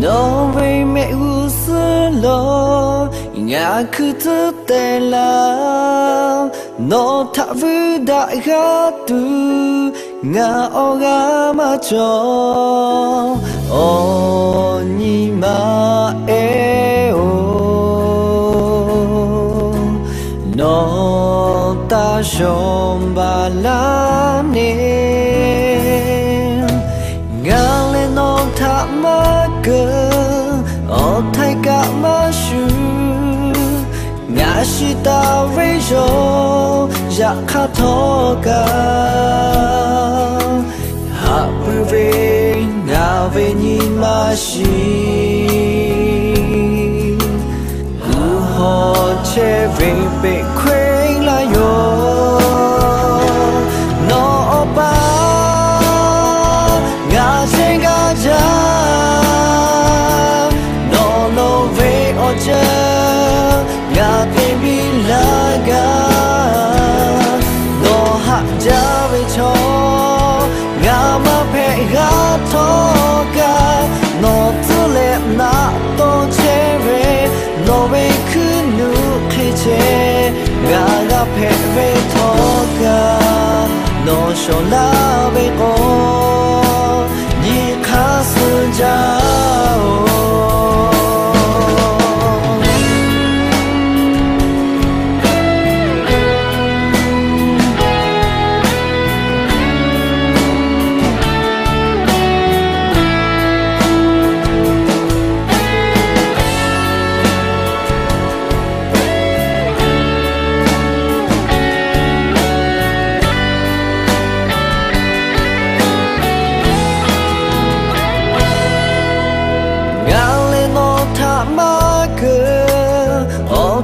너의 매 웃으러 ngã cứ thứ tê la. Nó thả vư đại gá tư, ngã ô gá mà cho. Ô nhi mà ê ô nó ta chồng bà la nê. Ngã lên nó thả 歌，哦，太干嘛是？那是大温柔，呀卡托嘎，哈不为那为你嘛是。Nó cho la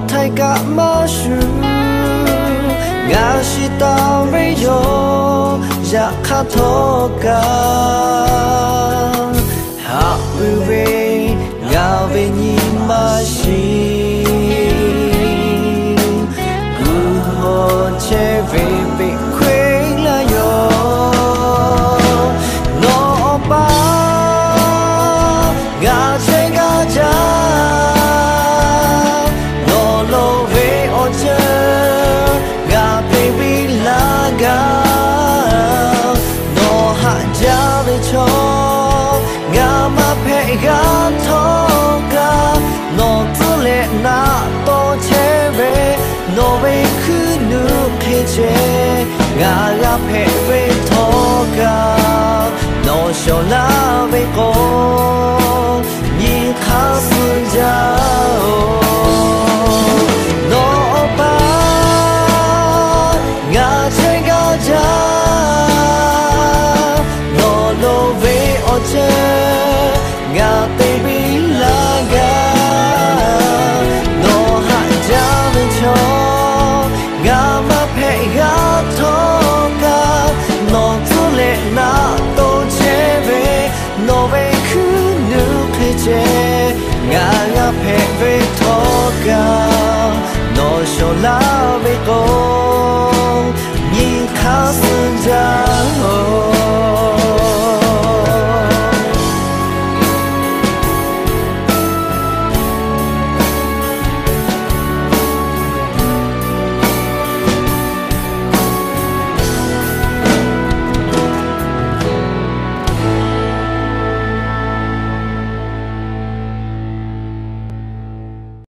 タイガーマッシュがしたれよじゃかとか。Ngã gà hệ về thô ca nó cho la về con nhị khá sự giao nó ba ngã trên che nga nga pe ve to ga no sho la ve ko